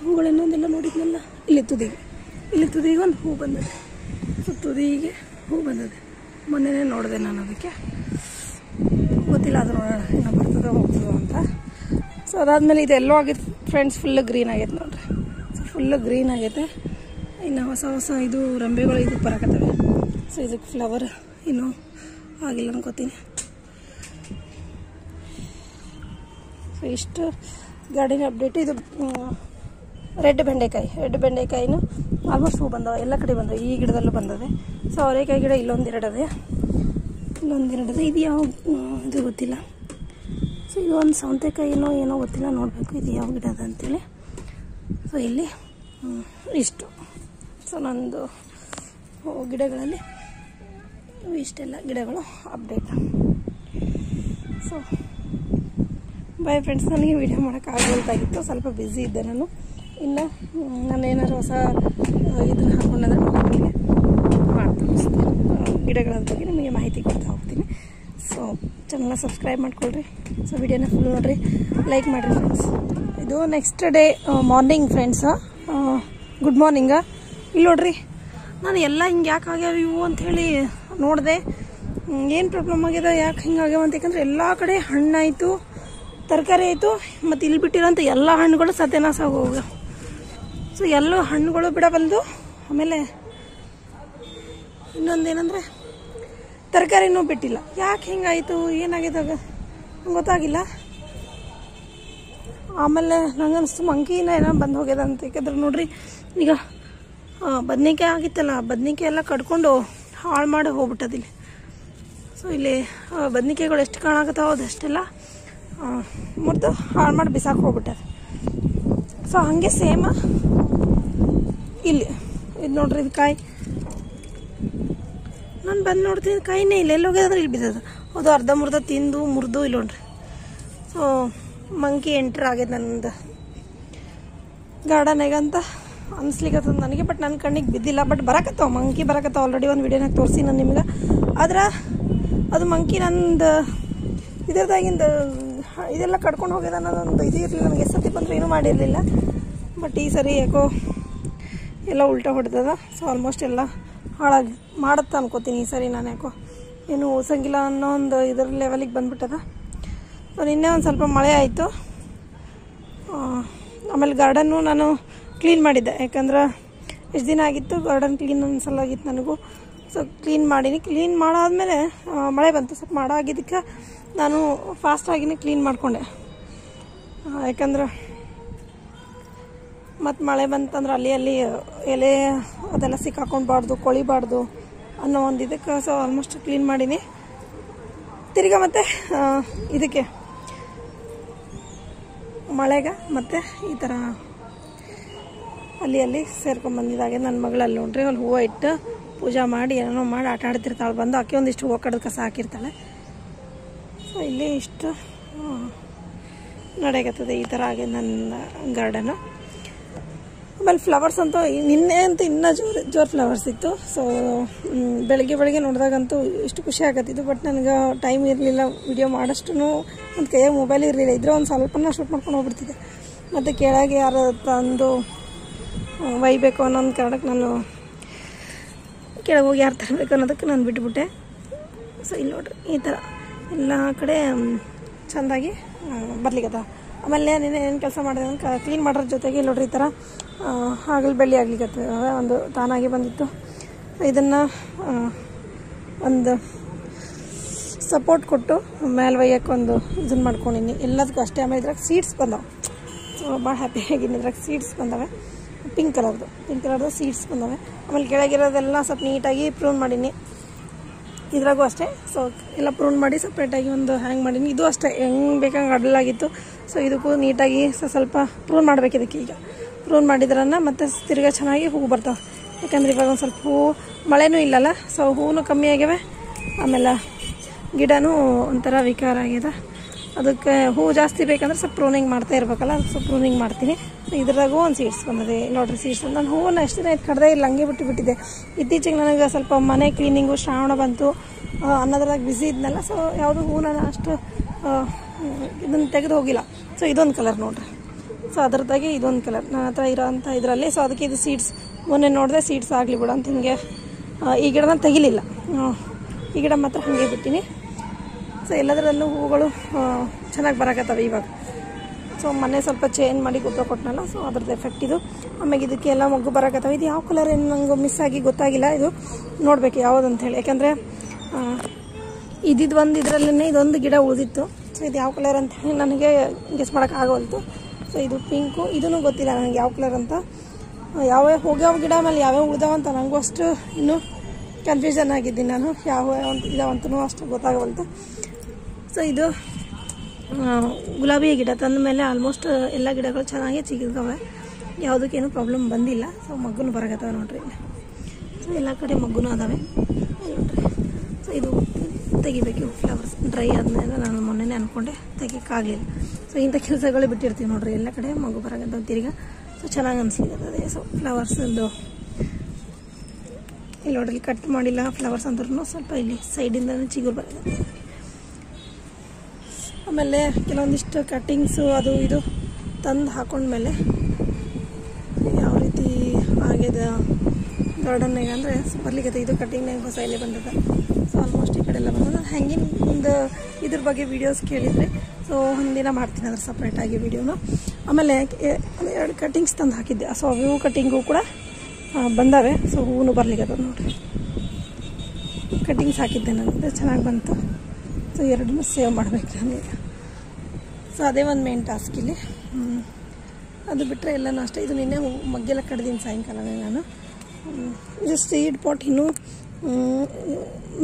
ಹೂಗಳು ಇನ್ನೊಂದೆಲ್ಲ ನೋಡಿದ್ನಲ್ಲ. ಇಲ್ಲಿ ತುದಿಗೆ. ಇಲ್ಲಿ ತುದಿಗೆ ಒಂದು ಹೂ ಬಂದಿದೆ. ಸೊ ತುದಿಗೆ ಹೂ ಬಂದಿದೆ. ಮೊನ್ನೆನೇ ನೋಡಿದೆ ನಾನು ಅದಕ್ಕೆ. ಗೊತ್ತಿಲ್ಲ, ಅದು ನೋಡೋಣ. ಇನ್ನು ಬರ್ತದೋ, ಹೋಗ್ತದೋ ಅಂತ. ಸೊ ಅದಾದಮೇಲೆ ಇದೆಲ್ಲೋ ಆಗಿತ್ತು. ಆಗೈತೆ ಫ್ರೆಂಡ್ಸ್ ಫುಲ್ಲು ಗ್ರೀನ್ ಆಗೈತೆ ನೋಡ್ರಿ. ಸೊ ಫುಲ್ ಗ್ರೀನ್ ಆಗೈತೆ. ಇನ್ನು ಹೊಸ ಹೊಸ ಇದು ರಂಬೆಗಳು ಇದು ಬರಕತ್ತವೆ. ಸೊ ಇದಕ್ಕೆ ಫ್ಲವರ್ ಇನ್ನು ಆಗಿಲ್ಲ ಅನ್ಕೋತೀನಿ. ಸೊ ಇಷ್ಟು ಗಾರ್ಡನ್ ಅಪ್ಡೇಟ್ ಇದು ರೆಡ್ ಬೆಂಡೆಕಾಯಿ. ರೆಡ್ ಬೆಂಡೆಕಾಯಿನೂ ಆಲ್ಮೋಸ್ಟ್ ಹೂ ಬಂದವೆ. ಎಲ್ಲ ಕಡೆ ಬಂದವೆ. ಈ ಗಿಡದಲ್ಲೂ ಬಂದವೆ. ಸೊ ಅವರೇಕಾಯಿ ಗಿಡ ಇಲ್ಲೊಂದು ಎರಡದೆ. ಇಲ್ಲೊಂದು ಇದು ಯಾವ ಇದು ಗೊತ್ತಿಲ್ಲ. ಸೊ ಇದು ಒಂದು ಸೌತೆಕಾಯಿನೋ ಏನೋ ಗೊತ್ತಿಲ್ಲ. ನೋಡಬೇಕು ಇದು ಯಾವ ಗಿಡ ಅದ ಅಂತೇಳಿ. ಸೊ ಇಲ್ಲಿ ಇಷ್ಟು. ಸೊ, ನಂದು ಗಿಡಗಳಲ್ಲಿ ಇಷ್ಟೆಲ್ಲ ಗಿಡಗಳು ಅಪ್ಡೇಟ್. ಸೊ ಬಾಯ್ ಫ್ರೆಂಡ್ಸ್ ನನಗೆ ವಿಡಿಯೋ ಮಾಡೋಕ್ಕಾಗಲ್ದಾಗಿತ್ತು ಸ್ವಲ್ಪ ಬ್ಯುಸಿ ಇದ್ದೆ ನಾನು. ಇನ್ನು ನಾನು ಏನಾದ್ರು ಹೊಸ ಇದನ್ನು ಹಾಕೊಂಡಂದ್ರೆ ನಿಮಗೆ ಮಾಡ್ತಾ ಗಿಡಗಳ ಬಗ್ಗೆ ನಿಮಗೆ ಮಾಹಿತಿ ಕೊಡ್ತಾ ಹೋಗ್ತೀನಿ. ಸೊ ಚಾನಲ್ನ ಸಬ್ಸ್ಕ್ರೈಬ್ ಮಾಡ್ಕೊಳ್ರಿ. ಸೊ ವಿಡಿಯೋನ ಫುಲ್ ನೋಡಿರಿ. ಲೈಕ್ ಮಾಡಿರಿ ಫ್ರೆಂಡ್ಸ್ ಇದು next day morning friends good morning ಇಲ್ಲಿ ನೋಡ್ರಿ. ನಾನು ಎಲ್ಲ ಹಿಂಗೆ ಯಾಕೆ ಆಗ್ಯಾವ ಇವು ಅಂಥೇಳಿ ನೋಡಿದೆ. ಏನು ಪ್ರಾಬ್ಲಮ್ ಆಗ್ಯದ, ಯಾಕೆ ಹಿಂಗೆ ಆಗ್ಯಾವ ಅಂತ ಯಾಕಂದ್ರೆ ಎಲ್ಲ ಕಡೆ ಹಣ್ಣಾಯಿತು ತರಕಾರಿ ಆಯಿತು, ಮತ್ತು ಇಲ್ಲಿ ಬಿಟ್ಟಿರೋಂಥ ಎಲ್ಲ ಹಣ್ಣುಗಳು ಸತ್ಯನಾಶ ಆಗೋಗ ಸೊ ಎಲ್ಲ ಹಣ್ಣುಗಳು ಬಿಡ ಬಂದು, ಆಮೇಲೆ ಇನ್ನೊಂದೇನೆಂದರೆ ತರಕಾರಿನೂ ಬಿಟ್ಟಿಲ್ಲ. ಯಾಕೆ ಹಿಂಗಾಯಿತು ಏನಾಗಿದಾಗ ಗೊತ್ತಾಗಿಲ್ಲ. ಆಮೇಲೆ ನಂಗೆ ಅನಿಸ್ತು ಮಂಕಿನ ಏನೋ ಬಂದು ಹೋಗ್ಯದ ಅಂತ. ಯಾಕಂದ್ರೆ ನೋಡ್ರಿ, ಈಗ ಬದ್ನಿಕಾಯಿ ಆಗಿತ್ತಲ್ಲ ಬದ್ನಿಕಾಯಿ ಎಲ್ಲ ಕಡ್ಕೊಂಡು ಹಾಳು ಮಾಡಿ ಹೋಗ್ಬಿಟ್ಟದಿಲ್ಲಿ ಸೊ ಇಲ್ಲಿ ಬದ್ನಿಕಾಯಿಗಳು ಎಷ್ಟು ಕಾಣಾಕತ್ತಾವ ಅದಷ್ಟೆಲ್ಲ ಮುರಿದು ಹಾಳು ಮಾಡಿ ಬಿಸಾಕಿ ಹೋಗ್ಬಿಟ್ಟದ. ಸೊ ಹಾಗೆ ಸೇಮ ಇಲ್ಲಿ. ಇದು ನೋಡ್ರಿ, ಇದು ಕಾಯಿ. ನಾನು ಬಂದು ನೋಡ್ತೀನಿ ಕಾಯಿನೇ ಇಲ್ಲ. ಎಲ್ಲಿ ಹೋಗ್ಯದಂದ್ರೆ ಇಲ್ಲಿ ಬಿದ್ದದ. ಅದು ಅರ್ಧ ಮುರ್ದ ತಿಂದು, ಮುರಿದು ಇಲ್ಲ ನೋಡ್ರಿ. ಸೊ ಮಂಕಿ ಎಂಟ್ರ್ ಆಗ್ಯದ ನಂದು ಗಾರ್ಡನಾಗಂತ ಅನ್ಸ್ಲಿಕ್ಕತ್ತದ ನನಗೆ ಬಟ್ ನನ್ನ ಕಣ್ಣಿಗೆ ಬಿದ್ದಿಲ್ಲ. ಬಟ್ ಬರಕತ್ತಾವ ಮಂಕಿ ಬರಕತ್ತಾವ. ಆಲ್ರೆಡಿ ಒಂದು ವಿಡಿಯೋನಾಗ ತೋರಿಸಿ ನಾನು ನಿಮ್ಗೆ. ಆದ್ರೆ ಅದು ಮಂಕಿ ನಂದು ಇದ್ರದಾಗಿಂದ, ಇದೆಲ್ಲ ಕಡ್ಕೊಂಡು ಹೋಗ್ಯದ ಅನ್ನೋದೊಂದು ಇದು ಇರಲಿಲ್ಲ. ನನಗೆ ಸತಿ ಬಂದರೆ ಏನೂ ಮಾಡಿರಲಿಲ್ಲ. ಬಟ್ ಈ ಸರಿ ಯಾಕೋ ಎಲ್ಲ ಉಲ್ಟಾ ಹೊಡೆದದ. ಸೊ ಆಲ್ಮೋಸ್ಟ್ ಎಲ್ಲ ಹಾಳಾಗಿ ಮಾಡುತ್ತೆ ಅನ್ಕೋತೀನಿ ಈ ಸರಿ ನಾನು ಯಾಕೋ. ಏನು ಓಸಂಗಿಲ್ಲ ಅನ್ನೋ ಒಂದು ಇದರ ಲೆವೆಲಿಗೆ ಬಂದ್ಬಿಟ್ಟದ. ಸೊ ನಿನ್ನೆ ಒಂದು ಸ್ವಲ್ಪ ಮಳೆ ಆಯಿತು. ಆಮೇಲೆ ಗಾರ್ಡನ್ನು ನಾನು ಕ್ಲೀನ್ ಮಾಡಿದ್ದೆ. ಯಾಕಂದ್ರೆ ಎಷ್ಟು ದಿನ ಆಗಿತ್ತು ಗಾರ್ಡನ್ ಕ್ಲೀನ್ ಒಂದ್ಸಲ ಆಗಿತ್ತು ನನಗೂ. ಸೊ ಕ್ಲೀನ್ ಮಾಡೀನಿ. ಕ್ಲೀನ್ ಮಾಡಾದ್ಮೇಲೆ ಮಳೆ ಬಂತು. ಸ್ವಲ್ಪ ಮಾಡಾಗಿದ್ದಕ್ಕೆ ನಾನು ಫಾಸ್ಟಾಗಿನೇ ಕ್ಲೀನ್ ಮಾಡಿಕೊಂಡೆ. ಯಾಕಂದ್ರೆ ಮತ್ತು ಮಳೆ ಬಂತಂದ್ರೆ ಅಲ್ಲಿ ಅಲ್ಲಿ ಎಲೆ ಅದೆಲ್ಲ ಸಿಕ್ಕಾಕೊಂಡ್ಬಾರ್ದು, ಕೊಳಿಬಾರ್ದು ಅನ್ನೋ ಒಂದು ಇದಕ್ಕೆ ಸೊ ಆಲ್ಮೋಸ್ಟ್ ಕ್ಲೀನ್ ಮಾಡೀನಿ. ತಿರ್ಗಾ ಮತ್ತೆ ಇದಕ್ಕೆ ಮಳೆಗೆ ಮತ್ತೆ ಈ ಥರ ಅಲ್ಲಿ ಅಲ್ಲಿ ಸೇರ್ಕೊಂಡ್ಬಂದಿದ್ದಾಗೆ ನನ್ನ ಮಗಳಲ್ಲಿ ನೋಡ್ರಿ ಅಲ್ಲಿ ಹೂವು ಇಟ್ಟು ಪೂಜಾ ಮಾಡಿ ಏನೋ ಮಾಡಿ ಆಟ ಆಡ್ತಿರ್ತಾಳೆ. ಬಂದು ಆಕೆ ಒಂದಿಷ್ಟು ಹೂವು ಕಡ್ದು ಕಸ ಹಾಕಿರ್ತಾಳೆ. ಸೊ ಇಲ್ಲಿ ಇಷ್ಟು ನಡೆಯಕತ್ತದೆ ಈ ಥರ ಆಗಿದೆ ನನ್ನ ಗಾರ್ಡನು ಆಮೇಲೆ ಫ್ಲವರ್ಸ್ ಅಂತೂ ನಿನ್ನೆ ಅಂತೂ ಇನ್ನೂ ಜೋರು ಜೋರು ಫ್ಲವರ್ಸ್ ಇತ್ತು. ಸೊ ಬೆಳಗ್ಗೆ ಬೆಳಗ್ಗೆ ನೋಡಿದಾಗಂತೂ ಇಷ್ಟು ಖುಷಿ ಆಗತ್ತಿತ್ತು. ಬಟ್ ನನಗೆ ಟೈಮ್ ಇರಲಿಲ್ಲ ವಿಡಿಯೋ ಮಾಡೋಷ್ಟು ಒಂದು ಕೈಯಾಗ ಮೊಬೈಲ್ ಇರಲಿಲ್ಲ. ಇದ್ರೆ ಒಂದು ಸ್ವಲ್ಪನ ಶೂಟ್ ಮಾಡ್ಕೊಂಡು ಹೋಗ್ಬಿಡ್ತಿದ್ದೆ. ಮತ್ತು ಕೆಳಗೆ ಯಾರು ತಂದು ಒಯ್ಬೇಕು ಅನ್ನೋ ಒಂದು ಕಾರಣಕ್ಕೆ ನಾನು ಕೆಳಗೆ ಹೋಗಿ ಯಾರು ತರಬೇಕು ಅನ್ನೋದಕ್ಕೆ ನಾನು ಬಿಟ್ಬಿಟ್ಟೆ. ಸೊ ಇಲ್ಲಿ ನೋಡ್ರಿ, ಈ ಥರ ಎಲ್ಲ ಕಡೆ ಚೆಂದಾಗಿ ಬರ್ಲಿಕ್ಕತ್ತ ಆಮೇಲೆ ನೀನು ಏನು ಕೆಲಸ ಮಾಡಿದೆ ಅಂತ ಕ್ಲೀನ್ ಮಾಡೋದ್ರ ಜೊತೆಗೆ ಇಲ್ಲಿ ನೋಡ್ರಿ ಈ ಥರ ಹಾಗಲ್ ಬೆಳ್ಳಿ ಆಗ್ಲಿಕ್ಕತ್ತ ಒಂದು ತಾನಾಗಿ ಬಂದಿತ್ತು. ಇದನ್ನು ಒಂದು ಸಪೋರ್ಟ್ ಕೊಟ್ಟು ಮೇಲೆ ಒಯ್ಯಕ್ಕೆ ಒಂದು ಇದನ್ನು ಮಾಡ್ಕೊಂಡಿನಿ. ಎಲ್ಲದಕ್ಕೂ ಅಷ್ಟೇ. ಆಮೇಲೆ ಇದ್ರಾಗ ಸೀಡ್ಸ್ ಬಂದವು. ಸೊ ಭಾಳ ಹ್ಯಾಪಿ ಆಗಿನಿ ಇದ್ರಾಗ ಸೀಡ್ಸ್ ಬಂದವೆ. ಪಿಂಕ್ ಕಲರ್ದು. ಪಿಂಕ್ ಕಲರ್ದು ಸೀಡ್ಸ್ ಬಂದವೆ. ಆಮೇಲೆ ಕೆಳಗಿರೋದೆಲ್ಲ ಸ್ವಲ್ಪ ನೀಟಾಗಿ ಪ್ರೂನ್ ಮಾಡೀನಿ. ಇದ್ರಾಗೂ ಅಷ್ಟೇ. ಸೊ ಎಲ್ಲ ಪ್ರೂನ್ ಮಾಡಿ ಸಪ್ರೇಟಾಗಿ ಒಂದು ಹ್ಯಾಂಗ್ ಮಾಡೀನಿ. ಇದು ಅಷ್ಟೇ. ಹೆಂಗೆ ಬೇಕಂಗೆ ಅಡ್ಲಾಗಿತ್ತು ಸೊ ಇದಕ್ಕೂ ನೀಟಾಗಿ ಸ್ವಲ್ಪ ಪ್ರೂನ್ ಮಾಡಬೇಕು ಇದಕ್ಕೆ ಈಗ. ಪ್ರೂನ್ ಮಾಡಿದ್ರನ್ನ ಮತ್ತೆ ತಿರ್ಗಾ ಚೆನ್ನಾಗಿ ಹೂವು ಬರ್ತಾವೆ. ಯಾಕಂದ್ರೆ ಇವಾಗ ಒಂದು ಸ್ವಲ್ಪ ಹೂವು ಮಳೆನೂ ಇಲ್ಲಲ್ಲ. ಸೊ ಹೂವು ಕಮ್ಮಿ ಆಗ್ಯಾವೆ. ಆಮೇಲೆ ಗಿಡನೂ ಒಂಥರ ವಿಕಾರ ಆಗಿದೆ ಅದಕ್ಕೆ ಹೂ ಜಾಸ್ತಿ ಬೇಕಂದ್ರೆ ಸ್ವಲ್ಪ ಪ್ರೂನಿಂಗ್ ಮಾಡ್ತಾ ಇರ್ಬೇಕಲ್ಲ ಸ್ವಲ್ಪ ಪ್ರೂನಿಂಗ್ ಮಾಡ್ತೀನಿ. ಇದ್ರಾಗೂ ಒಂದು ಸೀಡ್ಸ್ ಬಂದಿದೆ ನೋಡ್ರಿ ಸೀಡ್ಸ್ ನಾನು ಹೂವನ್ನು ಎಷ್ಟು ದಿನ ಕಡ್ದೇ ಇಲ್ಲ, ಹಂಗೆ ಬಿಟ್ಟು ಬಿಟ್ಟಿದ್ದೆ. ಇತ್ತೀಚೆಗೆ ನನಗೆ ಸ್ವಲ್ಪ ಮನೆ ಕ್ಲೀನಿಂಗು ಶ್ರಾವಣ ಬಂತು. ಅನ್ನೋದ್ರಾಗ ಬ್ಯುಸಿ ಇದ್ನಲ್ಲ ಸೊ ಯಾವುದು ನಾನು ಅಷ್ಟು ಇದನ್ನು ತೆಗೆದು ಹೋಗಿಲ್ಲ. ಸೊ ಇದೊಂದು ಕಲರ್ ನೋಡ್ರಿ. ಸೊ ಅದರದಾಗೆ ಇದೊಂದು ಕಲರ್ ನನ್ನ ಹತ್ರ ಇರೋಂಥ ಇದರಲ್ಲಿ. ಸೊ ಅದಕ್ಕೆ ಇದು ಸೀಡ್ಸ್ ಮೊನ್ನೆ ನೋಡಿದೆ ಸೀಡ್ಸ್ ಆಗಲಿ ಬಿಡು ಅಂತ ಹಿಂಗೆ ಈ ಗಿಡನ ತೆಗಿಲಿಲ್ಲ. ಈ ಗಿಡ ಮಾತ್ರ ಹಾಗೆ ಬಿಟ್ಟಿನಿ. ಸೊ ಎಲ್ಲದರಲ್ಲೂ ಹೂಗಳು ಚೆನ್ನಾಗಿ ಬರಕತ್ತವೆ ಇವಾಗ. ಸೊ ಮೊನ್ನೆ ಸ್ವಲ್ಪ ಚೇಂಜ್ ಮಾಡಿ ಗೊಬ್ಬರ ಕೊಟ್ಟನಲ್ಲ ಸೊ ಅದ್ರದ್ದು ಎಫೆಕ್ಟ್ ಇದು. ಆಮೇಲೆ ಇದಕ್ಕೆ ಎಲ್ಲ ಮಗ್ಗು ಬರಕತ್ತವೆ. ಇದು ಯಾವ ಕಲರ್ ಏನು ನಂಗೆ ಮಿಸ್ ಆಗಿ ಗೊತ್ತಾಗಿಲ್ಲ, ಇದು ನೋಡಬೇಕು ಯಾವುದು ಅಂತ ಹೇಳಿ ಯಾಕಂದರೆ ಇದಿದ್ದು ಒಂದು ಇದರಲ್ಲೇ ಇದೊಂದು ಗಿಡ ಉಳಿದಿತ್ತು. ಸೊ ಇದು ಯಾವ ಕಲರ್ ಅಂತ ಹೇಳಿ ನನಗೆ ಗೆಸ್ ಮಾಡೋಕೆ ಆಗೋಲ್ತು. ಸೊ ಇದು ಪಿಂಕು ಇದೂ ಗೊತ್ತಿಲ್ಲ ನನಗೆ ಯಾವ ಕಲರ್ ಅಂತ. ಯಾವ ಹೋಗ್ಯಾವ ಗಿಡ ಆಮೇಲೆ ಯಾವ್ಯಾವ ಉಳ್ದಾವ ಅಂತ ನನಗೂ ಅಷ್ಟು ಇನ್ನೂ ಕನ್ಫ್ಯೂಷನ್ ಆಗಿದ್ದೀನಿ ನಾನು. ಯಾವ ಇದಾವಂತನೂ ಅಷ್ಟು ಗೊತ್ತಾಗವಲ್ತು ಸೊ ಇದು ಗುಲಾಬಿಯ ಗುಲಾಬಿ ಗಿಡ ತಂದ ಮೇಲೆ ಆಲ್ಮೋಸ್ಟ್ ಎಲ್ಲ ಗಿಡಗಳು ಚೆನ್ನಾಗೇ ಚಿಗಿರ್ಗವೆ ಯಾವುದಕ್ಕೇನು ಪ್ರಾಬ್ಲಮ್ ಬಂದಿಲ್ಲ. ಸೊ ಮಗ್ಗುನು ಬರಕತ್ತವೆ ನೋಡ್ರಿ. ಸೊ ಎಲ್ಲ ಕಡೆ ಮಗ್ಗುನು ಅದಾವೆ. ನೋಡ್ರಿ ಸೊ ಇದು ತೆಗಿಬೇಕು. ಫ್ಲವರ್ಸ್ ಡ್ರೈ ಆದಮೇಲೆ ನಾನು ಮೊನ್ನೆನೇ ಅಂದ್ಕೊಂಡೆ ತೆಗಿಯೋಕ್ಕಾಗಲಿಲ್ಲ ಸೊ ಇಂಥ ಕೆಲಸಗಳು ಬಿಟ್ಟಿರ್ತೀವಿ ನೋಡ್ರಿ. ಎಲ್ಲ ಕಡೆ ಮಗು ಬರಕತ್ತ ತಿರ್ಗ. ಸೊ ಚೆನ್ನಾಗಿ ಅನಿಸ್ಲಿಕ್ಕತ್ತದೆ. ಸೊ ಫ್ಲವರ್ಸದ್ದು ಇಲ್ಲಿ ನೋಡ್ರಿ ಕಟ್ ಮಾಡಿಲ್ಲ. ಫ್ಲವರ್ಸ್ ಅಂದ್ರೂ ಸ್ವಲ್ಪ ಇಲ್ಲಿ ಸೈಡಿಂದ ಚಿಗುರು ಬರುತ್ತೆ ಆಮೇಲೆ ಕೆಲವೊಂದಿಷ್ಟು ಕಟ್ಟಿಂಗ್ಸು ಅದು ಇದು ತಂದು ಹಾಕೊಂಡ್ಮೇಲೆ ಯಾವ ರೀತಿ ಆಗಿದೆ ಗಾರ್ಡನ್ನಾಗ ಅಂದರೆ ಬರ್ಲಿಕ್ಕೆ ಇದು ಕಟ್ಟಿಂಗ್ನಾಗ ಹೊಸ ಎಲೆ ಬಂದದ. ಸೊ ಆಲ್ಮೋಸ್ಟ್ ಈ ಕಡೆ ಎಲ್ಲ ಬಂದದ. ಹ್ಯಾಂಗಿಂಗ್ ಒಂದು ಇದ್ರ ಬಗ್ಗೆ ವೀಡಿಯೋಸ್ ಕೇಳಿದರೆ ಸೊ ಒಂದಿನ ಮಾಡ್ತೀನಿ ಅದ್ರ ಸಪ್ರೇಟಾಗಿ ವೀಡಿಯೋನು ಆಮೇಲೆ ಎರಡು ಕಟ್ಟಿಂಗ್ಸ್ ತಂದು ಹಾಕಿದ್ದೆ. ಸೊ ಹೂವು ಕಟ್ಟಿಂಗು ಕೂಡ ಬಂದಾವೆ. ಸೊ ಹೂವು ಬರ್ಲಿಕ್ಕೆ ನೋಡಿರಿ. ಕಟ್ಟಿಂಗ್ಸ್ ಹಾಕಿದ್ದೆ ನಾನು. ಚೆನ್ನಾಗಿ ಬಂತು. ಸೊ ಎರಡನ್ನೂ ಸೇವ್ ಮಾಡಬೇಕು ನನಗೆ ಸೊ ಅದೇ ಒಂದು ಮೇನ್ ಟಾಸ್ಕ್ ಇಲ್ಲಿ. ಅದು ಬಿಟ್ಟರೆ ಎಲ್ಲನೂ ಅಷ್ಟೇ. ಇದು ನಿನ್ನೆ ಮಗ್ಗೆಲ್ಲ ಕಡ್ದೀನಿ ಸಾಯಂಕಾಲನೇ ನಾನು. ಜಸ್ಟ್ ಸೀಡ್ ಪಾಟ್ ಇನ್ನೂ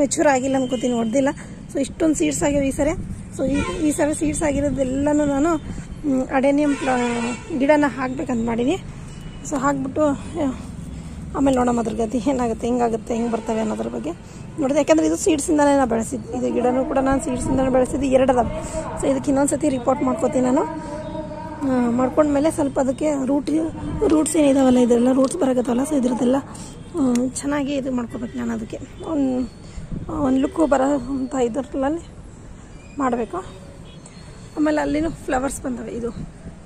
ಮೆಚೂರ್ ಆಗಿಲ್ಲ ಅನ್ಕೋತೀನಿ ಹೊಡೆದಿಲ್ಲ ಸೊ ಇಷ್ಟೊಂದು ಸೀಡ್ಸ್ ಆಗ್ಯಾವ ಈ ಸರಿ. ಸೊ ಈ ಈ ಸರಿ ಸೀಡ್ಸ್ ಆಗಿರೋದೆಲ್ಲನೂ ನಾನು ಅಡೇನಿಯಂ ಗಿಡನ ಹಾಕ್ಬೇಕಂತ ಮಾಡೀನಿ. ಸೊ ಹಾಕ್ಬಿಟ್ಟು ಆಮೇಲೆ ನೋಡೋಣ ಅದ್ರ ಗತಿ ಏನಾಗುತ್ತೆ, ಹೆಂಗಾಗುತ್ತೆ, ಹೆಂಗೆ ಬರ್ತವೆ ಅನ್ನೋದ್ರ ಬಗ್ಗೆ ನೋಡಿದೆ. ಯಾಕಂದ್ರೆ ಇದು ಸೀಡ್ಸಿಂದಲೇ ನಾನು ಬೆಳೆಸಿದ್ದು. ಇದು ಗಿಡನೂ ಕೂಡ ನಾನು ಸೀಡ್ಸಿಂದಲೇ ಬೆಳೆಸಿದ್ದು ಎರಡು ಅದಾವೆ ಸೊ ಇದಕ್ಕೆ ಇನ್ನೊಂದು ಸತಿ ರಿಪೋರ್ಟ್ ಮಾಡ್ಕೋತೀನಿ ನಾನು. ಮಾಡ್ಕೊಂಡ್ಮೇಲೆ ಸ್ವಲ್ಪ ಅದಕ್ಕೆ ರೂಟ್ ರೂಟ್ಸ್ ಏನಿದಾವಲ್ಲ, ಇದೆಲ್ಲ ರೂಟ್ಸ್ ಬರೋಕತ್ತವಲ್ಲ ಸೊ ಇದ್ರದ್ದೆಲ್ಲ ಚೆನ್ನಾಗಿ ಇದು ಮಾಡ್ಕೋಬೇಕು ನಾನು ಅದಕ್ಕೆ. ಒಂದು ಒಂದು ಲುಕ್ಕು ಬರೋ ಇದ್ರಲ್ಲಿ ಮಾಡಬೇಕು. ಆಮೇಲೆ ಅಲ್ಲಿನೂ ಫ್ಲವರ್ಸ್ ಬಂದವೆ. ಇದು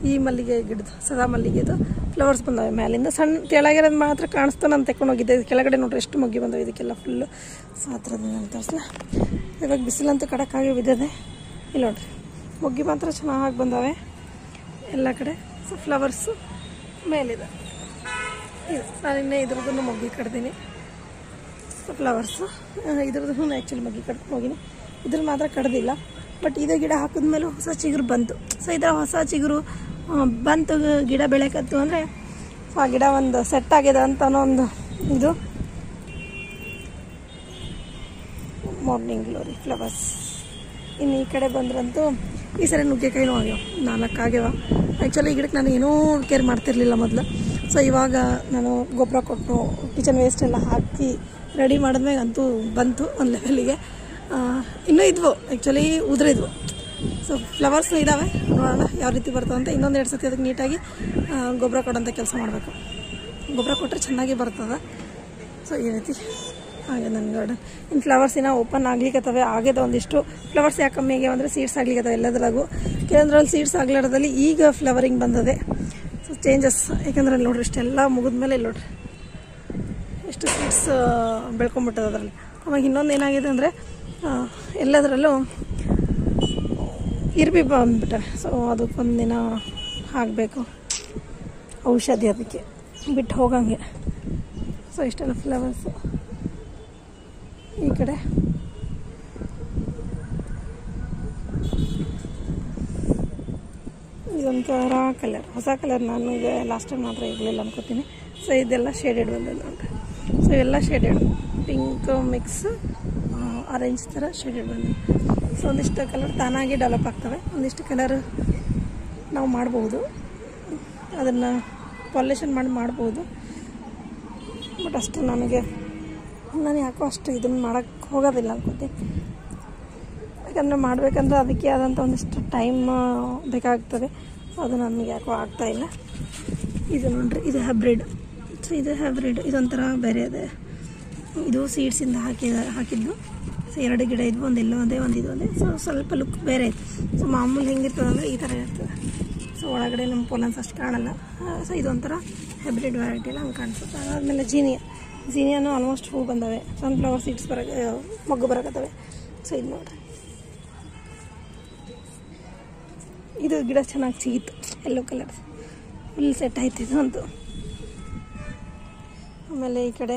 ಈ ಮಲ್ಲಿಗೆ ಗಿಡದ ಸದಾ ಮಲ್ಲಿಗೆದು. ಫ್ಲವರ್ಸ್ ಬಂದವೆ. ಮ್ಯಾಲಿಂದ ಸಣ್ಣ ಕೆಳಗಿರೋದು ಮಾತ್ರ ಕಾಣಿಸ್ತಾ ನಾನು ಹೋಗಿದ್ದೆ. ಇದು ಕೆಳಗಡೆ ನೋಡ್ರಿ ಎಷ್ಟು ಮೊಗ್ಗಿ ಬಂದವೆ. ಇದಕ್ಕೆಲ್ಲ ಫುಲ್ಲು ಸಾತ್ರದಿಂದ ತೋರಿಸ್ಲ ಇವಾಗ ಬಿಸಿಲಂತೂ ಕಡಕ್ಕಾಗಿ ಬಿದ್ದದೆ. ಇಲ್ಲಿ ನೋಡ್ರಿ. ಮೊಗ್ಗಿ ಮಾತ್ರ ಚೆನ್ನಾಗಿ ಬಂದವೆ. ಎಲ್ಲ ಕಡೆ ಸೊ ಫ್ಲವರ್ಸು ಮೇಲಿದೆ. ಇದು ನಾನು ಇನ್ನೇ ಇದ್ರದ್ದು ಮೊಗ್ಗಿ ಕಡ್ದೀನಿ ಸೊ ಫ್ಲವರ್ಸು ಇದ್ರದ್ದು ಆ್ಯಕ್ಚುಲಿ ಮಗ್ಗಿ ಕಟ್ಕೊಂಡು ಹೋಗಿನಿ. ಇದ್ರ ಮಾತ್ರ ಕಡ್ದಿಲ್ಲ. ಬಟ್ ಇದೇ ಗಿಡ ಹಾಕಿದ್ಮೇಲೆ ಹೊಸ ಚಿಗುರು ಬಂತು. ಸೊ ಇದರ ಹೊಸ ಚಿಗುರು ಬಂತು ಗಿಡ ಬೆಳೆಕತ್ತು ಅಂದರೆ ಆ ಗಿಡ ಒಂದು ಸೆಟ್ ಆಗಿದೆ ಅಂತ ಒಂದು ಇದು. ಮಾರ್ನಿಂಗ್ ಗ್ಲೋರಿ ಫ್ಲವರ್ಸ್ ಇನ್ನು ಈ ಕಡೆ ಬಂದ್ರಂತೂ ಈ ಸರಿ ನುಗ್ಗೆಕಾಯಿನೂ ಆಗ್ಯಾವ, ನಾಲ್ಕು ಆಗ್ಯಾವ. ಆ್ಯಕ್ಚುಲಿ ಈ ಗಿಡಕ್ಕೆ ನಾನು ಏನೂ ಕೇರ್ ಮಾಡ್ತಿರ್ಲಿಲ್ಲ ಮೊದಲು. ಸೊ ಇವಾಗ ನಾನು ಗೊಬ್ಬರ ಕೊಟ್ಟು ಕಿಚನ್ ವೇಸ್ಟ್ ಎಲ್ಲ ಹಾಕಿ ರೆಡಿ ಮಾಡಿದ್ಮೇಲೆ ಅಂತೂ ಬಂತು ಒಂದು ಲೆವೆಲಿಗೆ ಇನ್ನೂ ಇದ್ವು ಆ್ಯಕ್ಚುಲಿ ಉದುರಿದ್ವು. ಸೊ ಫ್ಲವರ್ಸ್ ಇದ್ದಾವೆ ನೋಡೋಣ ಯಾವ ರೀತಿ ಬರ್ತವೆ ಅಂತ. ಇನ್ನೊಂದು ಎರಡು ಸತಿ ಅದಕ್ಕೆ ನೀಟಾಗಿ ಗೊಬ್ಬರ ಕೊಡೋಂಥ ಕೆಲಸ ಮಾಡಬೇಕು. ಗೊಬ್ಬರ ಕೊಟ್ಟರೆ ಚೆನ್ನಾಗಿ ಬರ್ತದೆ. ಸೊ ಈ ರೀತಿ. ಹಾಗೆ ನನ್ನ ಗಾರ್ಡನ್ ಇನ್ನು ಫ್ಲವರ್ಸ್ ಏನೋ ಓಪನ್ ಆಗ್ಲಿಕ್ಕತ್ತವೆ ಆಗಿದೆ ಒಂದಿಷ್ಟು. ಫ್ಲವರ್ಸ್ ಯಾಕೆ ಕಮ್ಮಿ ಆಗ್ಯಾವ ಅಂದರೆ ಸೀಡ್ಸ್ ಆಗ್ಲಿಕ್ಕತ್ತವೆ ಎಲ್ಲದರಾಗೂ. ಕೆಲವೊಂದ್ರಲ್ಲಿ ಸೀಡ್ಸ್ ಆಗ್ಲಾರ್ದಲ್ಲಿ ಈಗ ಫ್ಲವರಿಂಗ್ ಬಂದದೆ. ಸೊ ಚೇಂಜಸ್ ಯಾಕಂದ್ರೆ ಅಲ್ಲಿ ನೋಡ್ರಿ, ಇಷ್ಟೆಲ್ಲ ಮುಗಿದ್ಮೇಲೆ ಇಲ್ಲಿ ನೋಡ್ರಿ. ಎಷ್ಟು ಸೀಡ್ಸ್ ಬೆಳ್ಕೊಂಬಿಟ್ಟದ ಅದರಲ್ಲಿ. ಅವಾಗ ಇನ್ನೊಂದು ಏನಾಗಿದೆ ಅಂದರೆ ಎಲ್ಲದರಲ್ಲೂ ಇರ್ಬಿ ಅಂದ್ಬಿಟ್ಟೆ. ಸೊ ಅದಕ್ಕೊಂದಿನ ಹಾಕಬೇಕು. ಔಷಧಿ ಅದಕ್ಕೆ. ಬಿಟ್ಟು ಹೋಗಂಗೆ. ಸೊ ಇಷ್ಟೆಲ್ಲ ಫ್ಲವರ್ಸು ಈ ಕಡೆ. ಇದೊಂಥರ ಕಲರ್ ಹೊಸ ಕಲರ್ ನಾನು ಈಗ ಲಾಸ್ಟ್ ಟೈಮ್ ಮಾತ್ರ ಇರಲಿಲ್ಲ ಅನ್ಕೋತೀನಿ. ಸೊ ಇದೆಲ್ಲ ಶೇಡೆಡ್ ಬಂದದ್ದು ನೋಡ್ರಿ ಸೊ ಎಲ್ಲ ಶೇಡೆಡ್ ಪಿಂಕ್ ಮಿಕ್ಸ್ ಆರೆಂಜ್ ಥರ ಶೇಡೆಡ್ ಬಂದಿದೆ ಸೊ ಒಂದಿಷ್ಟು ಕಲರ್ ತಾನಾಗಿ ಡೆವಲಪ್ ಆಗ್ತವೆ. ಒಂದಿಷ್ಟು ಕಲರ್ ನಾವು ಮಾಡ್ಬೋದು. ಅದನ್ನು ಪಾಲೇಷನ್ ಮಾಡಿ ಮಾಡ್ಬೋದು. ಬಟ್ ಅಷ್ಟು ನನಗೆ ನಾನು ಯಾಕೋ ಅಷ್ಟು ಇದನ್ನು ಮಾಡೋಕ್ಕೆ ಹೋಗೋದಿಲ್ಲ ಅನ್ಕೋತೀನಿ ಯಾಕಂದರೆ ಮಾಡಬೇಕಂದ್ರೆ ಅದಕ್ಕೆ ಆದಂಥ ಒಂದಿಷ್ಟು ಟೈಮ್ ಬೇಕಾಗ್ತದೆ. ಅದು ನನಗೆ ಯಾಕೋ ಆಗ್ತಾಯಿಲ್ಲ ಇದು ನೋಡ್ರಿ, ಇದು ಹೈಬ್ರಿಡ್ ಸೊ ಇದು ಹೈಬ್ರಿಡ್ ಇದೊಂಥರ ಬೇರೆ ಇದೆ ಇದು ಸೀಡ್ಸಿಂದ ಹಾಕಿದ, ಹಾಕಿದ್ದು. ಎರಡು ಗಿಡ ಇದ್ವು, ಒಂದು ಎಲ್ಲೋ, ಒಂದೇ ಒಂದು ಇದು, ಒಂದೇ. ಸೊ ಸ್ವಲ್ಪ ಲುಕ್ ಬೇರೆ ಇತ್ತು. ಸೊ ಮಾಮೂಲಿ ಹೆಂಗಿರ್ತದೆ ಅಂದರೆ ಈ ಥರ ಇರ್ತದೆ ಸೊ ಒಳಗಡೆ ನಮ್ಮ ಪೋಲನ್ಸ್ ಅಷ್ಟು ಕಾಣಲ್ಲ. ಸೊ ಇದೊಂಥರ ಹೈಬ್ರಿಡ್ ವೆರೈಟಿ ಎಲ್ಲ ಹಂಗೆ ಕಾಣಿಸುತ್ತೆ. ಅದಾದಮೇಲೆ ಜೀನಿಯಾ. ಜೀನಿಯಾನು ಆಲ್ಮೋಸ್ಟ್ ಹೂ ಬಂದವೆ. ಸನ್ಫ್ಲವರ್ ಸೀಡ್ಸ್ ಬರ ಮೊಗ್ಗು ಬರಕತ್ತವೆ. ಸೊ ಇದು ನೋಡ್ರಿ. ಇದು ಗಿಡ ಚೆನ್ನಾಗಿ ಸಿಗಿತ್ತು ಎಲ್ಲೋ ಕಲರ್ ಫುಲ್ ಸೆಟ್ ಆಯ್ತು ಇದು ಅಂತೂ. ಆಮೇಲೆ ಈ ಕಡೆ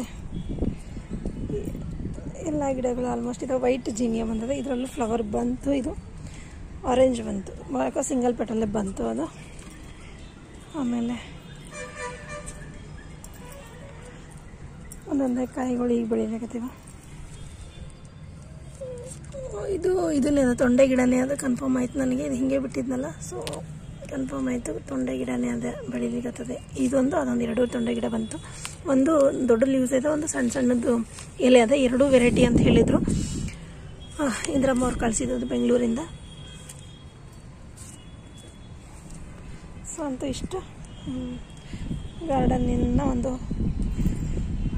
ಎಲ್ಲ ಗಿಡಗಳು ಆಲ್ಮೋಸ್ಟ್ ಇದು ವೈಟ್ ಜೀನಿಯ ಬಂದಿದೆ. ಇದರಲ್ಲೂ ಫ್ಲವರ್ ಬಂತು ಇದು. ಆರೆಂಜ್ ಬಂತು. ಯಾಕೋ ಸಿಂಗಲ್ ಪೆಟಲ್ಲೇ ಬಂತು ಅದು. ಆಮೇಲೆ ಒಂದೊಂದೇ ಕಾಯಿಗಳು ಈಗ ಬೆಳಿಲಿಕತ್ತೀವ ಇದು ಇದನ್ನೇ ಅದು ತೊಂಡೆ ಗಿಡನೇ ಅದು ಕನ್ಫರ್ಮ್ ಆಯ್ತು ನನಗೆ. ಇದು ಹಿಂಗೆ ಬಿಟ್ಟಿದ್ನಲ್ಲ ಸೊ ಕನ್ಫರ್ಮ್ ಆಯಿತು. ತೊಂಡೆ ಗಿಡನೇ ಅದೇ ಬೆಳಿಲಿಕತ್ತದೆ. ಇದೊಂದು, ಅದೊಂದು ಎರಡು ತೊಂಡೆ ಗಿಡ ಬಂತು. ಒಂದು ದೊಡ್ಡ ಲೀವ್ಸ್ ಇದೆ, ಒಂದು ಸಣ್ಣ ಸಣ್ಣದು ಎಲೆ ಅದ ಎರಡೂ ವೆರೈಟಿ ಅಂತ ಹೇಳಿದರು. ಇಂದ್ರಮ್ಮ ಅವ್ರು ಕಳಿಸಿದ್ದು ಬೆಂಗಳೂರಿಂದ. ಸೊ ಅಂತೂ ಇಷ್ಟು. ಗಾರ್ಡನ್ನಿಂದ ಒಂದು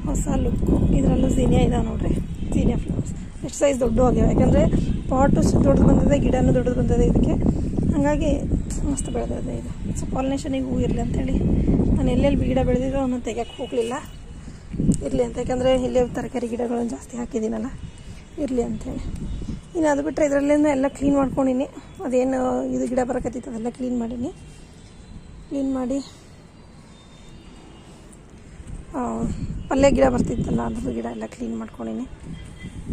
ಹೊಸ ಲುಕ್ಕು ಇದರಲ್ಲೂ ಸೀನಿಯಾ ಇದಾವೆ ನೋಡ್ರಿ. ಸೀನಿಯಾ ಫ್ಲವರ್ಸ್ ಎಷ್ಟು ಸೈಜ್ ದೊಡ್ಡ ಆಗ್ಯಾವ. ಯಾಕಂದರೆ ಪಾಟು ದೊಡ್ಡದು ಬಂದಿದೆ, ಗಿಡನೂ ದೊಡ್ಡದು ಬಂದಿದೆ ಇದಕ್ಕೆ. ಹಾಗಾಗಿ ಮಸ್ತ್ ಬೆಳೆದಿದೆ ಇದು. ಸೊ ಪಾಲಿನೇಷನಿಗೆ ಹೂ ಇರಲಿ ಅಂಥೇಳಿ. ನಾನು ಎಲ್ಲೆಲ್ಲಿ ಗಿಡ ಬೆಳೆದಿದ್ರು ಅವನ್ನ ತೆಗಿಯೋಕ್ಕೆ ಹೋಗಲಿಲ್ಲ. ಇರಲಿ ಅಂತ, ಯಾಕಂದರೆ ಇಲ್ಲಿ ತರಕಾರಿ ಗಿಡಗಳನ್ನು ಜಾಸ್ತಿ ಹಾಕಿದ್ದೀನಲ್ಲ. ಇರಲಿ ಅಂಥೇಳಿ. ಇನ್ನು ಅದು ಬಿಟ್ಟರೆ ಇದರಲ್ಲಿಂದ ಎಲ್ಲ ಕ್ಲೀನ್ ಮಾಡ್ಕೊಂಡಿನಿ. ಅದೇನು ಇದು ಗಿಡ ಬರಕತ್ತಿತ್ತು, ಅದೆಲ್ಲ ಕ್ಲೀನ್ ಮಾಡೀನಿ. ಕ್ಲೀನ್ ಮಾಡಿ ಪಲ್ಯ ಗಿಡ ಬರ್ತಿತ್ತಲ್ಲ ಅದ್ರ ಗಿಡ ಎಲ್ಲ ಕ್ಲೀನ್ ಮಾಡ್ಕೊಂಡಿನಿ.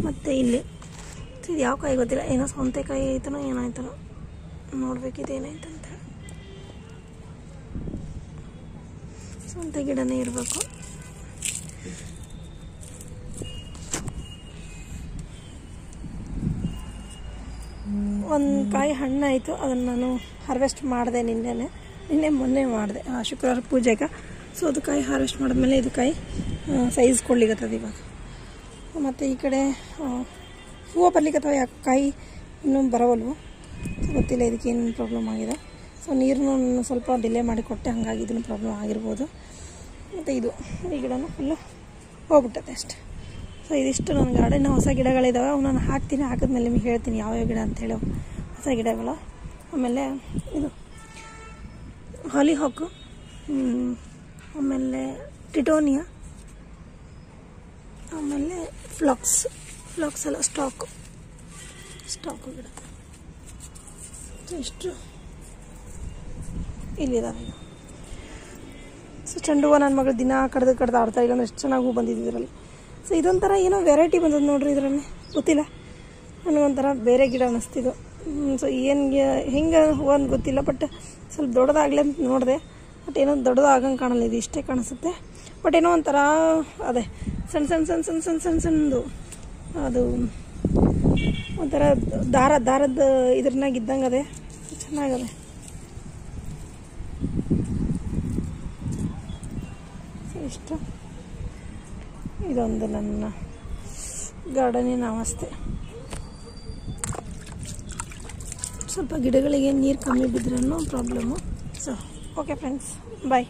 ಮತ್ತು ಇಲ್ಲಿ, ಇದು ಯಾವ ಕಾಯಿ ಗೊತ್ತಿಲ್ಲ, ಏನೋ ಸೌಂತೆಕಾಯಿ ಆಯ್ತನೋ ಏನಾಯ್ತನೋ ನೋಡ್ಬೇಕಿದೆ ಸೌಂತೆ ಗಿಡನೇ ಇರಬೇಕು. ಒಂದು ಕಾಯಿ ಹಣ್ಣಾಯಿತು ಅದನ್ನು ನಾನು ಹಾರ್ವೆಸ್ಟ್ ಮಾಡಿದೆ ನಿನ್ನೆನೆ. ನಿನ್ನೆ ಮೊನ್ನೆ ಮಾಡಿದೆ ಶುಕ್ರವಾರ ಪೂಜೆಗೆ. ಸೊ ಅದು ಕಾಯಿ ಹಾರ್ವೆಸ್ಟ್ ಮಾಡಿದ್ಮೇಲೆ ಇದು ಕಾಯಿ ಸೈಜ್ ಕೊಡ್ಲಿಕ್ಕತ್ತದ ಇವಾಗ. ಮತ್ತು ಈ ಕಡೆ ಹೂವು ಬರ್ಲಿಕ್ಕತ್ತವ ಯಾಕೆ ಕಾಯಿ ಇನ್ನೂ ಬರವಲ್ವು? ಗೊತ್ತಿಲ್ಲ, ಇದಕ್ಕೇನು ಪ್ರಾಬ್ಲಮ್ ಆಗಿದೆ. ಸೊ ನೀರನ್ನು ಸ್ವಲ್ಪ ಡಿಲೇ ಮಾಡಿ ಕೊಟ್ಟೆ, ಹಾಗಾಗಿ ಇದನ್ನು ಪ್ರಾಬ್ಲಮ್ ಆಗಿರ್ಬೋದು. ಮತ್ತು ಇದು, ಈ ಗಿಡನೂ ಫುಲ್ಲು ಹೋಗ್ಬಿಟ್ಟದೆ ಅಷ್ಟೆ. ಸೊ ಇದಿಷ್ಟು ನನ್ನ ಗಾರ್ಡನ್ ಹೊಸ ಗಿಡಗಳಿದ್ದಾವೆ ನಾನು ಹಾಕ್ತೀನಿ. ಹಾಕಿದ್ಮೇಲೆ ನಿಮಗೆ ಹೇಳ್ತೀನಿ ಯಾವ್ಯಾವ ಗಿಡ ಅಂತೇಳಿ ಹೊಸ ಗಿಡಗಳು. ಆಮೇಲೆ ಇದು ಹಾಲಿ ಹಾಕು ಆಮೇಲೆ ಟಿಟೋನಿಯಾ ಆಮೇಲೆ ಫ್ಲಾಕ್ಸ್ ಫ್ಲಾಕ್ಸ್ ಎಲ್ಲ ಸ್ಟಾಕು ಸ್ಟಾಕು ಗಿಡ. ಇಷ್ಟು. ಇಲ್ಲಿದ್ದಾವೆ ಸೊ ಚೆಂಡು ಹೂವು ನನ್ನ ಮಗಳು ದಿನ ಕಡ್ದು ಕಡ್ದು ಆಡ್ತಾ ಇಲ್ಲ ಎಷ್ಟು ಚೆನ್ನಾಗಿ ಹೂ ಬಂದಿದ್ದು ಇದರಲ್ಲಿ. ಸೊ ಇದೊಂಥರ ಏನೋ ವೆರೈಟಿ ಬಂದದ್ದು ನೋಡ್ರಿ ಇದರಲ್ಲಿ. ಗೊತ್ತಿಲ್ಲ. ನನಗೊಂಥರ ಬೇರೆ ಗಿಡ ಅನ್ನಿಸ್ತಿದ್ದು ಸೊ ಏನು ಹೆಂಗೆ ಹೂವು ಅಂತ ಗೊತ್ತಿಲ್ಲ ಬಟ್ ಸ್ವಲ್ಪ ದೊಡ್ಡದಾಗಲಿ ಅಂತ ನೋಡಿದೆ. ಬಟ್ ಏನೋ ದೊಡ್ಡದಾಗಂಗೆ ಕಾಣಲ್ಲ, ಇದು ಇಷ್ಟೇ ಕಾಣಿಸುತ್ತೆ. ಬಟ್ ಏನೋ ಒಂಥರ, ಅದೇ ಸಣ್ಣ ಸಣ್ಣ ಸಣ್ಣ ಸಣ್ಣ ಸಣ್ಣ ಸಣ್ಣ ಸಣ್ಣದು ಅದು, ಒಂಥರ ದಾರ, ದಾರದ ಇದ್ರನಾಗ ಇದ್ದಂಗೆ ಅದೇ ಚೆನ್ನಾಗದೆ. ಇಷ್ಟು. ಇದೊಂದು ನನ್ನ ಗಾರ್ಡನಿನ ಅವಸ್ಥೆ. ಸ್ವಲ್ಪ ಗಿಡಗಳಿಗೆ ನೀರು ಕಮ್ಮಿ ಬಿದ್ರೂ problem so okay friends bye